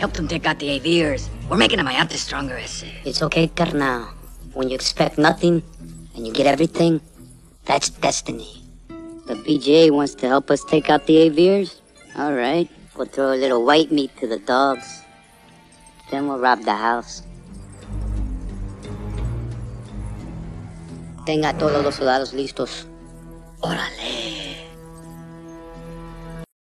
Help them take out the AVs. We're making a Mayate stronger, ese. It's okay, carnal. When you expect nothing and you get everything, that's destiny. The BGA wants to help us take out the AVs. All right. We'll throw a little white meat to the dogs. Then we'll rob the house. Tenga todos los soldados listos. Órale.